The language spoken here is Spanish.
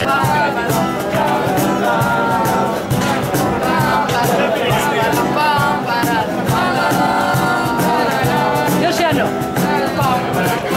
Yo ya no.